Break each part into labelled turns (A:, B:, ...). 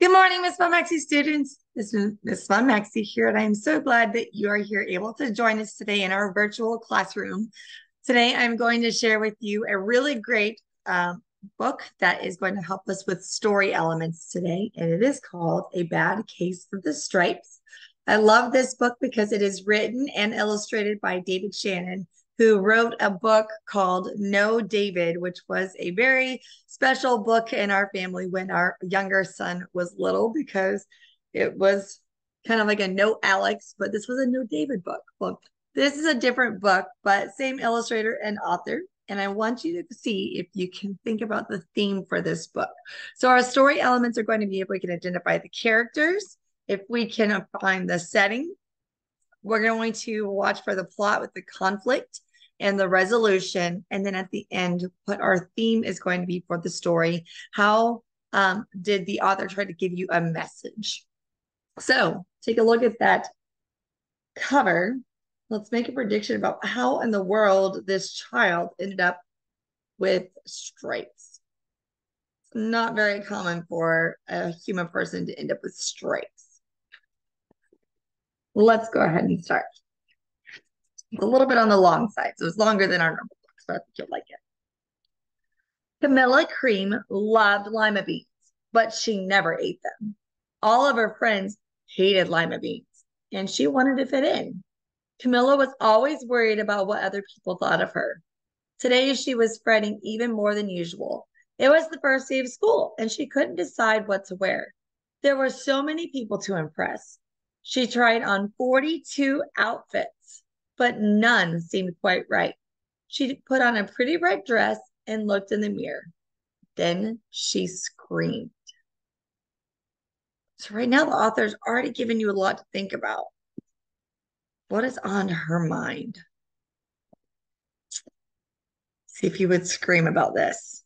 A: Good morning, Miss Von Maxey students. This is Miss Von Maxey here, and I am so glad that you are here able to join us today in our virtual classroom. Today, I'm going to share with you a really great um, book that is going to help us with story elements today, and it is called A Bad Case of the Stripes. I love this book because it is written and illustrated by David Shannon, who wrote a book called No David, which was a very special book in our family when our younger son was little because it was kind of like a No Alex, but this was a No David book. Well, this is a different book, but same illustrator and author. And I want you to see if you can think about the theme for this book. So our story elements are going to be if we can identify the characters, if we can find the setting, we're going to watch for the plot with the conflict and the resolution. And then at the end, what our theme is going to be for the story. How um, did the author try to give you a message? So take a look at that cover. Let's make a prediction about how in the world this child ended up with stripes. It's not very common for a human person to end up with stripes. Let's go ahead and start a little bit on the long side. So it's longer than our normal book. So I think you'll like it. Camilla Cream loved lima beans, but she never ate them. All of her friends hated lima beans, and she wanted to fit in. Camilla was always worried about what other people thought of her. Today, she was fretting even more than usual. It was the first day of school, and she couldn't decide what to wear. There were so many people to impress. She tried on 42 outfits but none seemed quite right. She put on a pretty red dress and looked in the mirror. Then she screamed. So, right now, the author's already given you a lot to think about. What is on her mind? See if you would scream about this.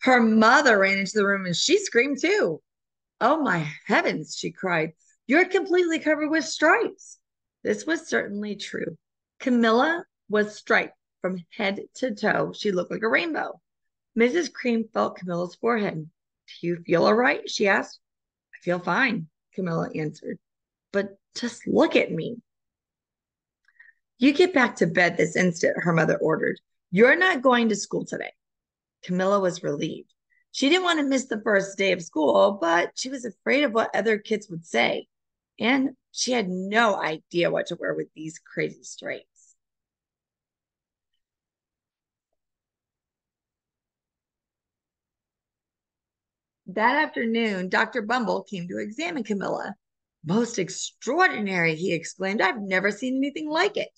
A: Her mother ran into the room and she screamed too. Oh my heavens, she cried. You're completely covered with stripes. This was certainly true. Camilla was striped from head to toe. She looked like a rainbow. Mrs. Cream felt Camilla's forehead. Do you feel all right? She asked. I feel fine, Camilla answered. But just look at me. You get back to bed this instant, her mother ordered. You're not going to school today. Camilla was relieved. She didn't want to miss the first day of school, but she was afraid of what other kids would say. And she had no idea what to wear with these crazy stripes. That afternoon, Dr. Bumble came to examine Camilla. Most extraordinary, he exclaimed. I've never seen anything like it.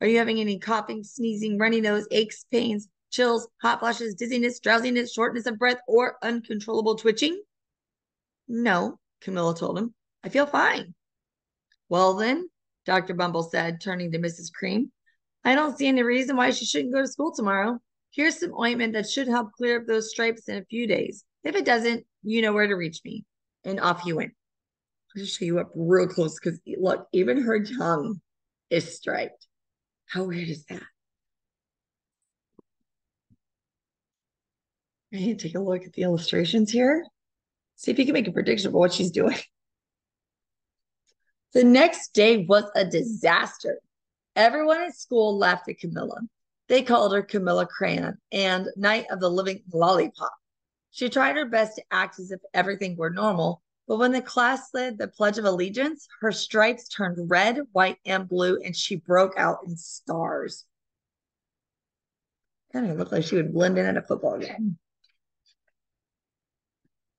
A: Are you having any coughing, sneezing, runny nose, aches, pains, chills, hot flashes, dizziness, drowsiness, shortness of breath, or uncontrollable twitching? No, Camilla told him. I feel fine. Well, then, Dr. Bumble said, turning to Mrs. Cream, I don't see any reason why she shouldn't go to school tomorrow. Here's some ointment that should help clear up those stripes in a few days. If it doesn't, you know where to reach me. And off he went. I'll show you up real close because look, even her tongue is striped. How weird is that? Right, take a look at the illustrations here. See if you can make a prediction of what she's doing. The next day was a disaster. Everyone at school laughed at Camilla. They called her Camilla Crayon and Night of the Living Lollipop. She tried her best to act as if everything were normal, but when the class led the Pledge of Allegiance, her stripes turned red, white, and blue, and she broke out in stars. Kind of looked like she would blend in at a football game.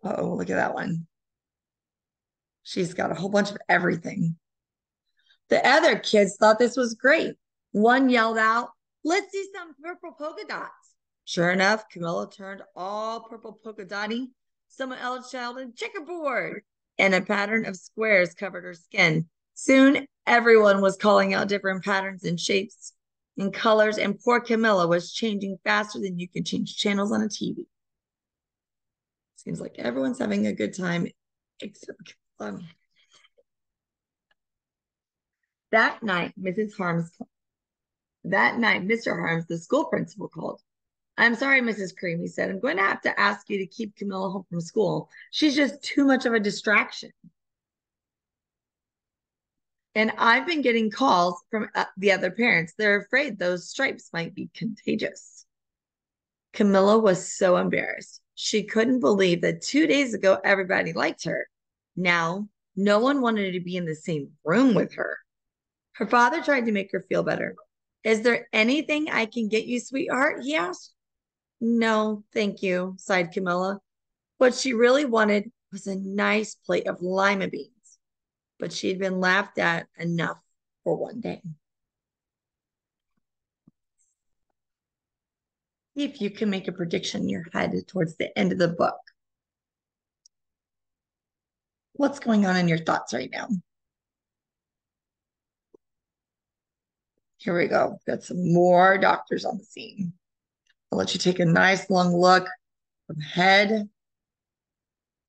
A: oh, look at that one. She's got a whole bunch of everything. The other kids thought this was great. One yelled out, Let's see some purple polka dots. Sure enough, Camilla turned all purple polka dotty. Someone else shouted, Checkerboard! And a pattern of squares covered her skin. Soon, everyone was calling out different patterns and shapes and colors, and poor Camilla was changing faster than you can change channels on a TV. Seems like everyone's having a good time except that night, Mrs. Harms, that night, Mr. Harms, the school principal, called. I'm sorry, Mrs. Cream, he said. I'm going to have to ask you to keep Camilla home from school. She's just too much of a distraction. And I've been getting calls from uh, the other parents. They're afraid those stripes might be contagious. Camilla was so embarrassed. She couldn't believe that two days ago everybody liked her. Now, no one wanted to be in the same room with her. Her father tried to make her feel better. Is there anything I can get you, sweetheart? He asked. No, thank you, sighed Camilla. What she really wanted was a nice plate of lima beans, but she'd been laughed at enough for one day. if you can make a prediction you're headed towards the end of the book. What's going on in your thoughts right now? Here we go. Got some more doctors on the scene. I'll let you take a nice long look from head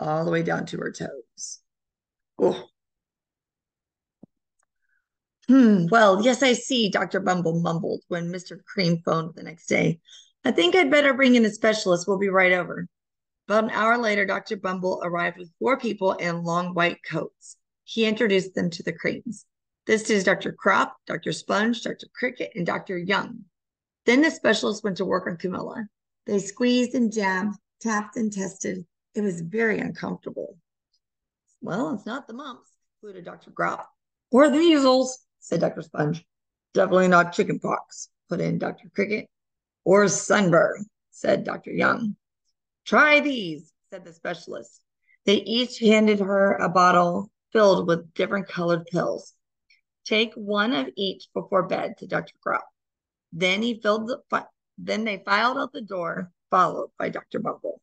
A: all the way down to her toes. Oh. Hmm, well, yes, I see, Dr. Bumble mumbled when Mr. Cream phoned the next day. I think I'd better bring in a specialist. We'll be right over. About an hour later, Dr. Bumble arrived with four people in long white coats. He introduced them to the Creams. This is Dr. Crop, Dr. Sponge, Dr. Cricket, and Dr. Young. Then the specialists went to work on Camilla. They squeezed and jabbed, tapped and tested. It was very uncomfortable. Well, it's not the mumps, concluded Dr. Crop. Or the measles, said Dr. Sponge. Definitely not chicken pox, put in Dr. Cricket or sunburn, said Dr. Young. Try these, said the specialist. They each handed her a bottle filled with different colored pills. Take one of each before bed, to Dr. Crop. Then he filled the fi- then they filed out the door, followed by Dr. Bumble.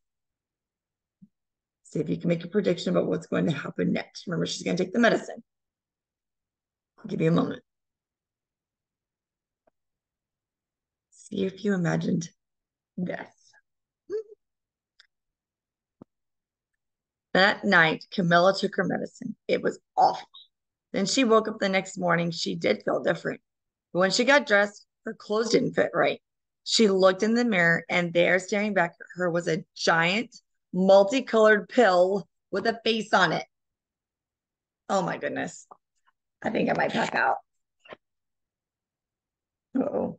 A: See if you can make a prediction about what's going to happen next. Remember, she's going to take the medicine. I'll give you a moment. See if you imagined death. That night, Camilla took her medicine. It was awful. Then she woke up the next morning. She did feel different. But when she got dressed, her clothes didn't fit right. She looked in the mirror, and there, staring back at her, was a giant, multicolored pill with a face on it. Oh my goodness. I think I might pass out. Oh.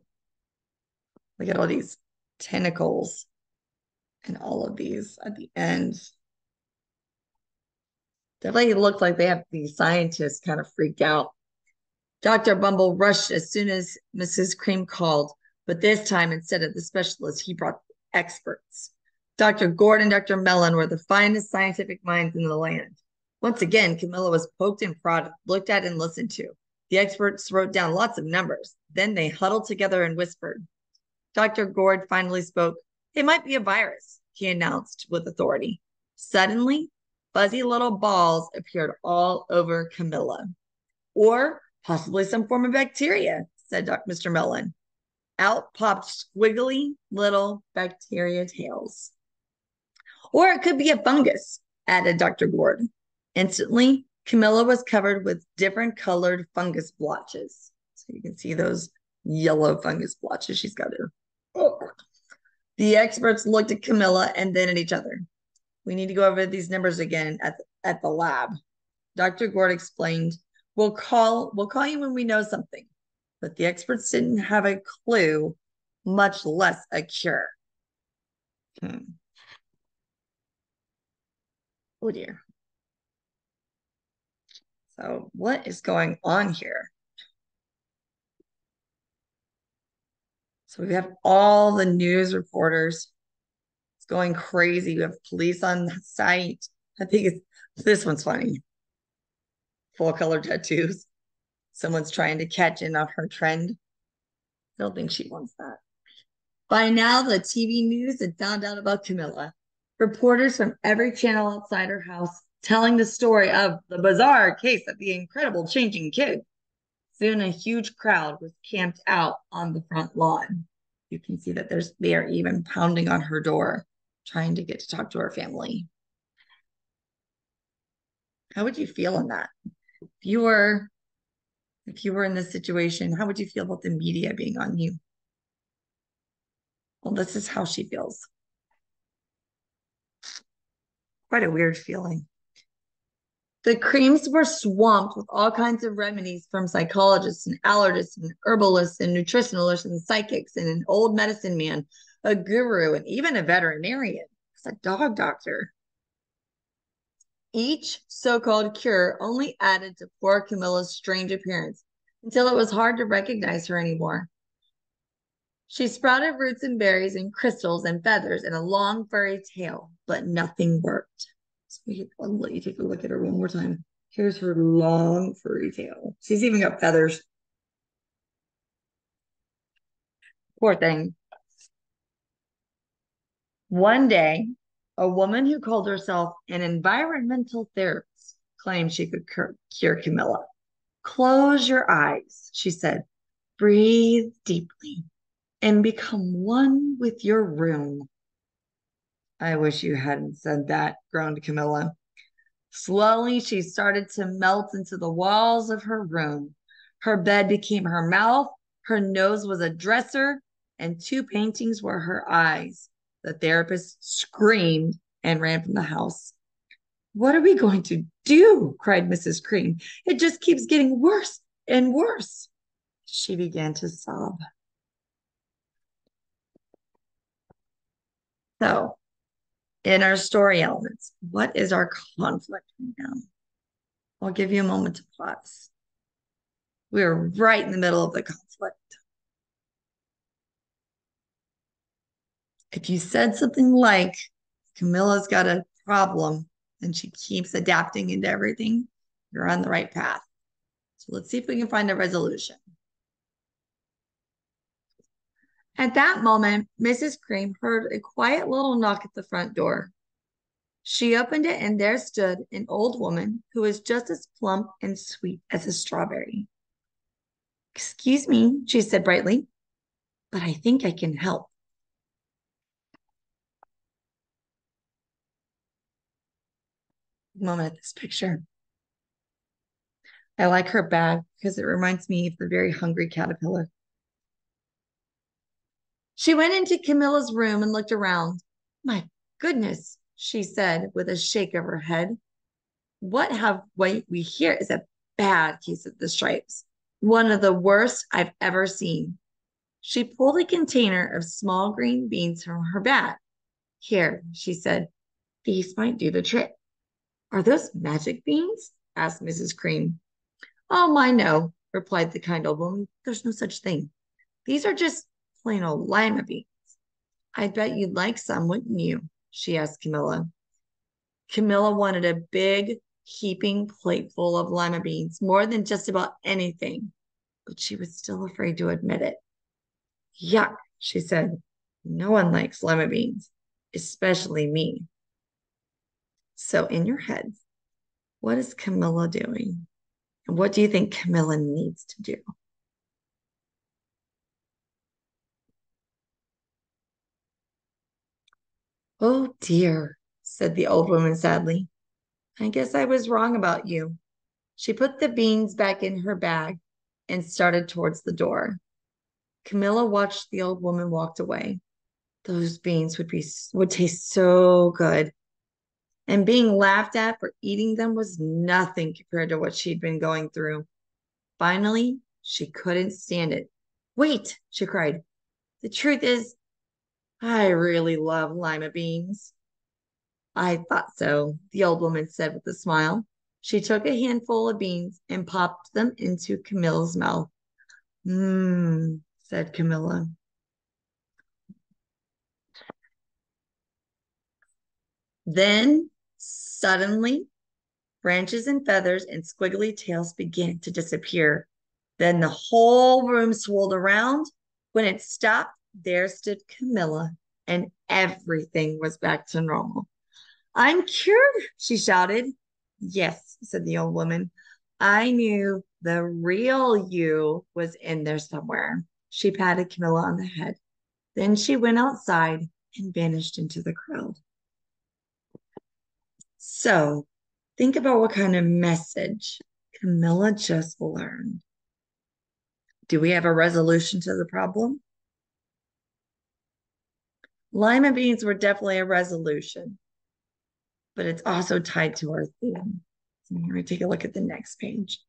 A: Look at all these tentacles and all of these at the end. Definitely looked like they have these scientists kind of freaked out. Dr. Bumble rushed as soon as Mrs. Cream called, but this time, instead of the specialist, he brought experts. Dr. Gordon and Dr. Mellon were the finest scientific minds in the land. Once again, Camilla was poked and prodded, looked at and listened to. The experts wrote down lots of numbers. Then they huddled together and whispered. Dr. Gourd finally spoke. It might be a virus, he announced with authority. Suddenly, fuzzy little balls appeared all over Camilla. Or possibly some form of bacteria, said Dr. Mr. Mellon. Out popped squiggly little bacteria tails. Or it could be a fungus, added Dr. Gourd. Instantly, Camilla was covered with different colored fungus blotches. So you can see those yellow fungus blotches she's got her the experts looked at Camilla and then at each other. We need to go over these numbers again at the, at the lab. Dr. Gourd explained, "We'll call we'll call you when we know something." But the experts didn't have a clue, much less a cure. Hmm. Oh dear. So, what is going on here? So we have all the news reporters. Going crazy. We have police on site. I think it's this one's funny. Full color tattoos. Someone's trying to catch in on her trend. I don't think she wants that. By now, the TV news had found out about Camilla. Reporters from every channel outside her house telling the story of the bizarre case of the incredible changing kid. Soon a huge crowd was camped out on the front lawn. You can see that there's they are even pounding on her door, trying to get to talk to her family. How would you feel in that? If you were if you were in this situation, how would you feel about the media being on you? Well, this is how she feels. Quite a weird feeling. The creams were swamped with all kinds of remedies from psychologists and allergists and herbalists and nutritionalists and psychics and an old medicine man, a guru, and even a veterinarian. It's a dog doctor. Each so called cure only added to poor Camilla's strange appearance until it was hard to recognize her anymore. She sprouted roots and berries and crystals and feathers and a long furry tail, but nothing worked. So I'll let you take a look at her one more time. Here's her long furry tail. She's even got feathers. Poor thing. One day, a woman who called herself an environmental therapist claimed she could cure Camilla. Close your eyes, she said. Breathe deeply and become one with your room. I wish you hadn't said that, groaned Camilla. Slowly, she started to melt into the walls of her room. Her bed became her mouth, her nose was a dresser, and two paintings were her eyes. The therapist screamed and ran from the house. What are we going to do? cried Mrs. Cream. It just keeps getting worse and worse. She began to sob. So, in our story elements, what is our conflict right now? I'll give you a moment to pause. We are right in the middle of the conflict. If you said something like, Camilla's got a problem and she keeps adapting into everything, you're on the right path. So let's see if we can find a resolution. At that moment, Mrs. Cream heard a quiet little knock at the front door. She opened it, and there stood an old woman who was just as plump and sweet as a strawberry. Excuse me, she said brightly, but I think I can help. Moment this picture. I like her bag because it reminds me of the very hungry caterpillar. She went into Camilla's room and looked around. My goodness, she said with a shake of her head. What have we here is a bad case of the stripes, one of the worst I've ever seen. She pulled a container of small green beans from her bag. Here, she said, these might do the trick. Are those magic beans? asked Mrs. Cream. Oh, my, no, replied the kind old woman. There's no such thing. These are just plain old lima beans. I bet you'd like some, wouldn't you? She asked Camilla. Camilla wanted a big, heaping plate full of lima beans, more than just about anything, but she was still afraid to admit it. Yuck, she said. No one likes lima beans, especially me. So, in your heads, what is Camilla doing? And what do you think Camilla needs to do? Oh dear, said the old woman sadly. I guess I was wrong about you. She put the beans back in her bag and started towards the door. Camilla watched the old woman walk away. Those beans would be would taste so good. And being laughed at for eating them was nothing compared to what she'd been going through. Finally, she couldn't stand it. Wait, she cried. The truth is, I really love lima beans. I thought so, the old woman said with a smile. She took a handful of beans and popped them into Camilla's mouth. Mmm, said Camilla. Then suddenly, branches and feathers and squiggly tails began to disappear. Then the whole room swirled around. When it stopped, there stood Camilla, and everything was back to normal. I'm cured, she shouted. Yes, said the old woman. I knew the real you was in there somewhere. She patted Camilla on the head. Then she went outside and vanished into the crowd. So, think about what kind of message Camilla just learned. Do we have a resolution to the problem? Lima beans were definitely a resolution, but it's also tied to our theme. So here we take a look at the next page.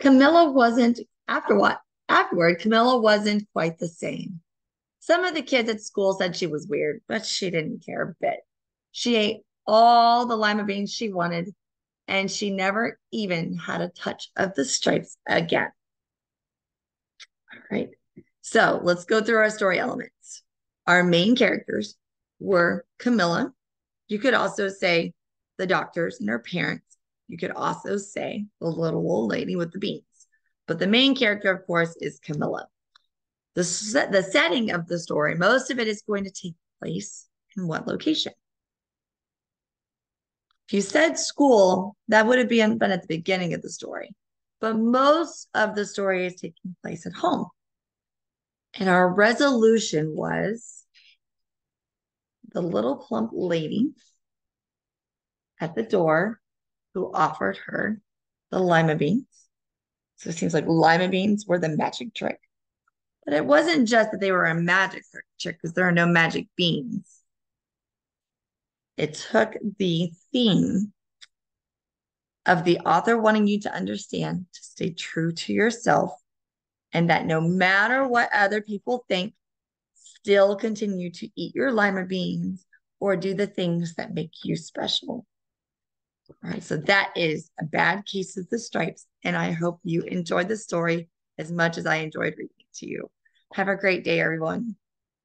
A: Camilla wasn't after what afterward, Camilla wasn't quite the same. Some of the kids at school said she was weird, but she didn't care a bit. She ate all the lima beans she wanted, and she never even had a touch of the stripes again. All right. So let's go through our story elements. Our main characters were Camilla. You could also say the doctors and her parents. You could also say the little old lady with the beans. But the main character, of course, is Camilla. The, set, the setting of the story, most of it is going to take place in what location? If you said school, that would have been, been at the beginning of the story. But most of the story is taking place at home. And our resolution was the little plump lady at the door who offered her the lima beans. So it seems like lima beans were the magic trick. But it wasn't just that they were a magic trick because there are no magic beans. It took the theme of the author wanting you to understand to stay true to yourself and that no matter what other people think, still continue to eat your lima beans or do the things that make you special. All right, so that is a bad case of the stripes, and I hope you enjoyed the story as much as I enjoyed reading it to you. Have a great day, everyone.